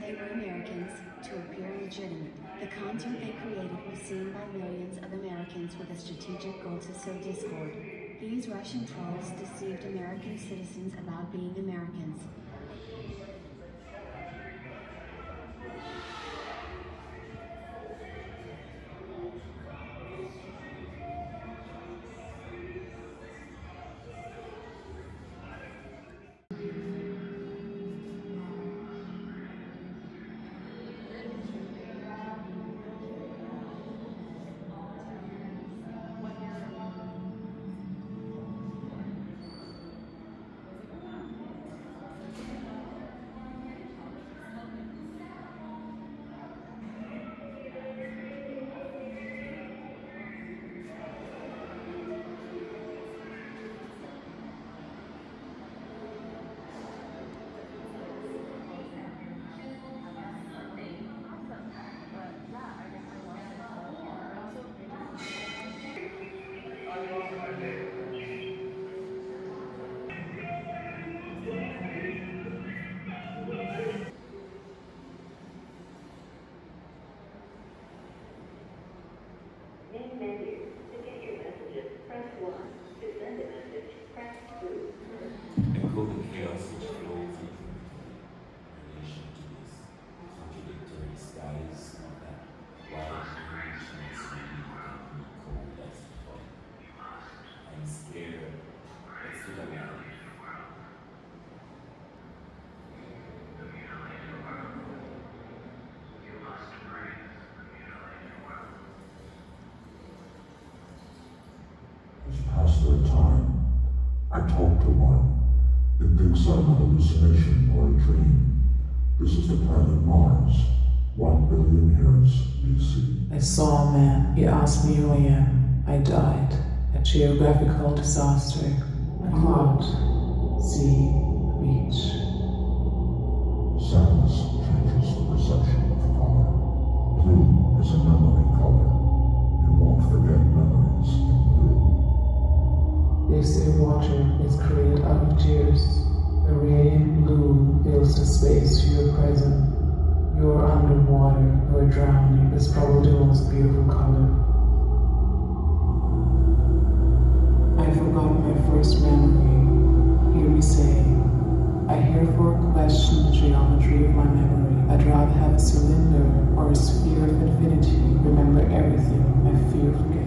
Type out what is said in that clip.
they were Americans to appear legitimate. The content they created was seen by millions of Americans with a strategic goal to sow discord. These Russian trolls deceived American citizens about being Americans. To get your messages, press 1. To send a message, press 2. Encoding chaos which flows As time, I talked to one. It thinks I'm an hallucination or a dream. This is the planet Mars, one billion years BC. I saw a man. He asked me who I am. I died. A geographical disaster. A cloud. Sea. Beach. Sadness They say water is created out of tears. A radiant blue fills the space you are present. You are underwater, you are drowning. It's probably the most beautiful color. I forgot my first memory. Hear me say, I herefore question the geometry of my memory. I'd rather have a cylinder or a sphere of infinity. Remember everything. I fear forgetting.